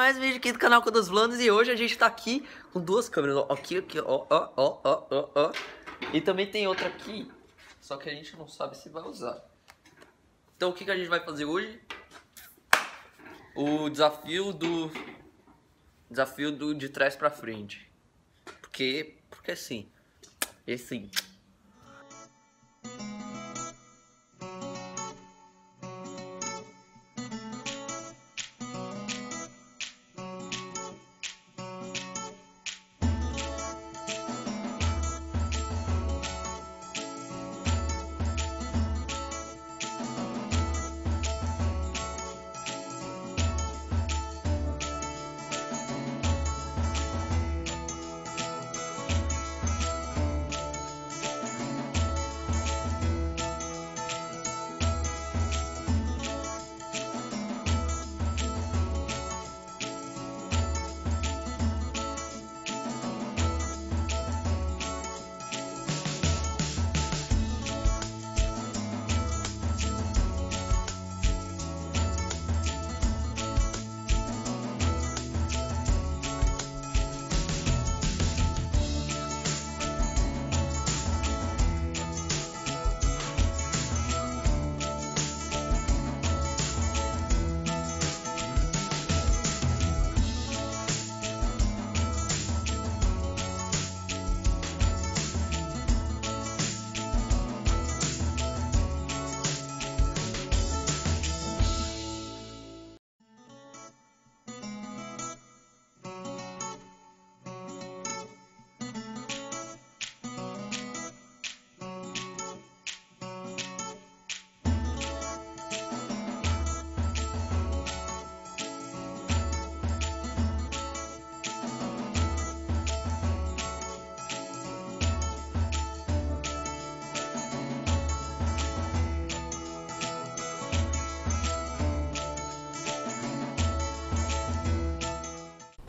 mais um vídeo aqui do canal com dos Vlanos e hoje a gente tá aqui com duas câmeras, ó, aqui, aqui, ó, ó, ó, ó, ó, ó. E também tem outra aqui, só que a gente não sabe se vai usar. Então o que, que a gente vai fazer hoje? O desafio do... Desafio do de trás pra frente. Porque, porque assim, esse...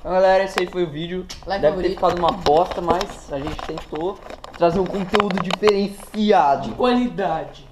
Então, galera, esse aí foi o vídeo. Like Deve ter favorito. ficado uma bosta, mas a gente tentou trazer um conteúdo diferenciado. Qualidade.